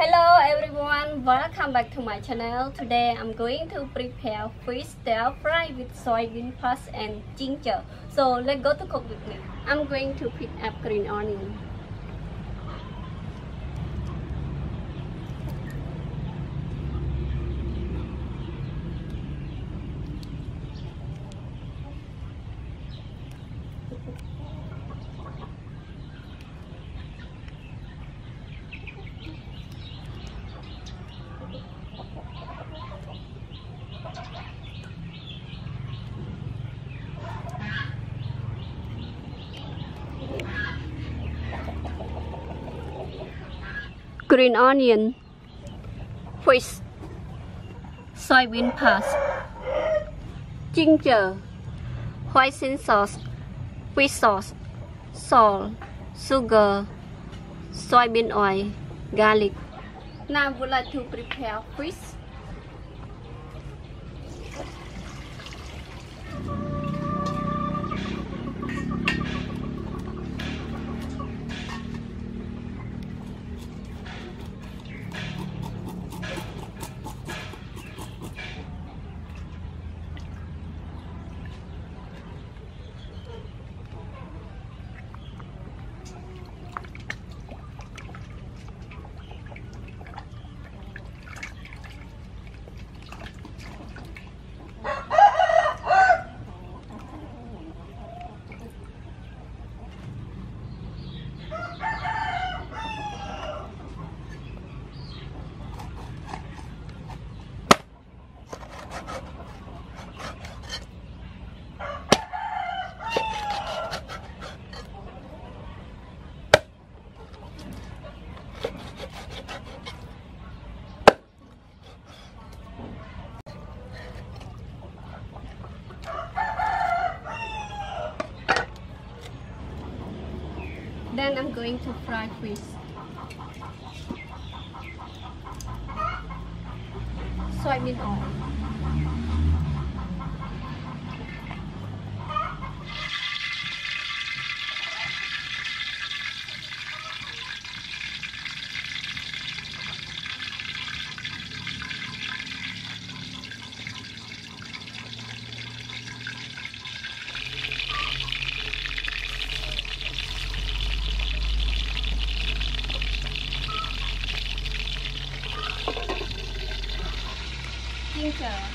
Hello everyone, welcome back to my channel. Today I'm going to prepare fish stir fry with soybean paste and ginger. So let's go to cook with me. I'm going to pick up green onion. Green onion, fish, soybean paste, ginger, hoisin sauce, fish sauce, salt, sugar, soybean oil, garlic. Now I would like to prepare fish. Going to fry fish. Soybean oil. Ginger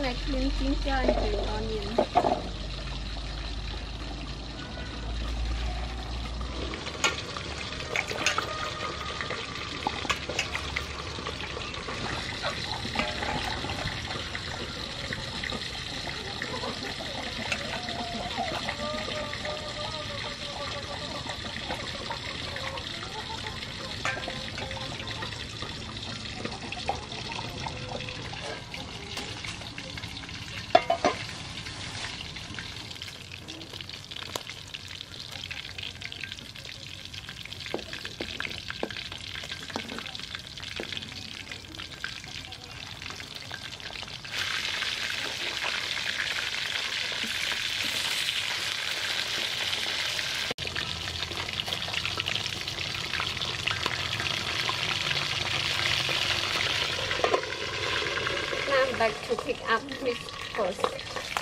来炼金，叫你煮熬面。Fish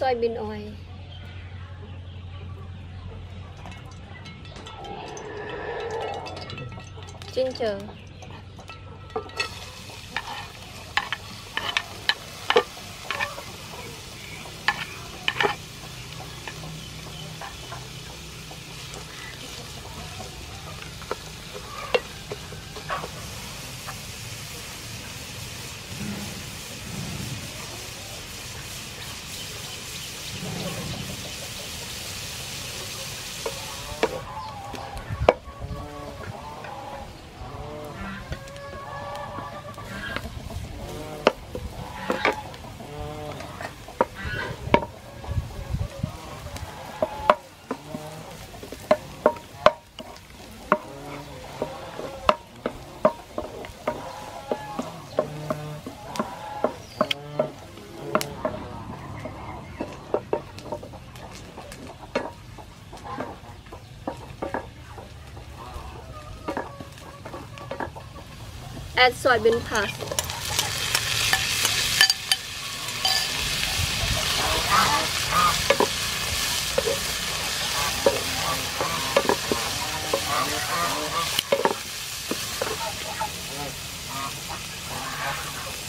soybean oil ginger add soybean paste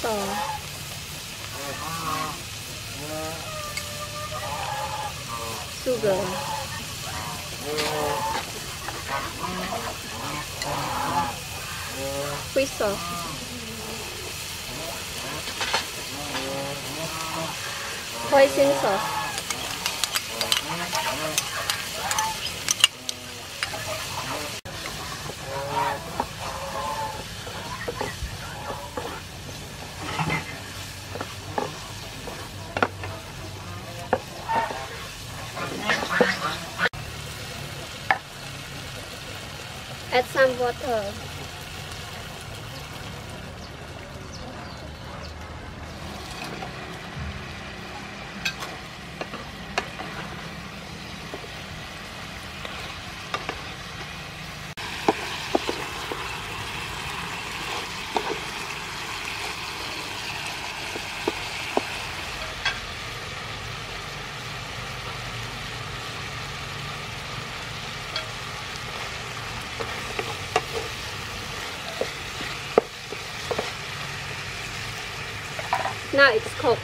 salt sugar sauce hoisin add some water Now it's cooked.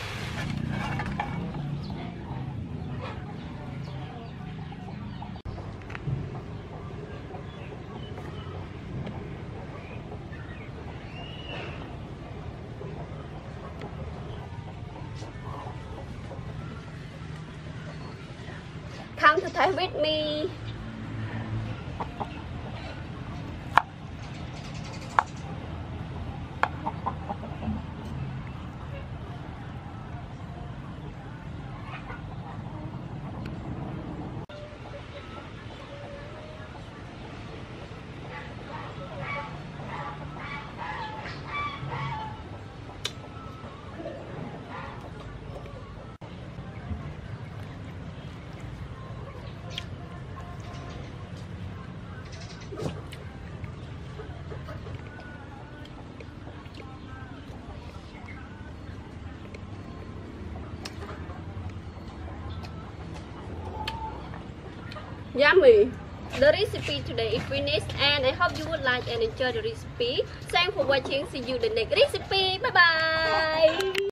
Come to Thai with me. Yummy. The recipe today is finished and i hope you would like and enjoy the recipe. Thanks for watching. See you the next recipe. Bye bye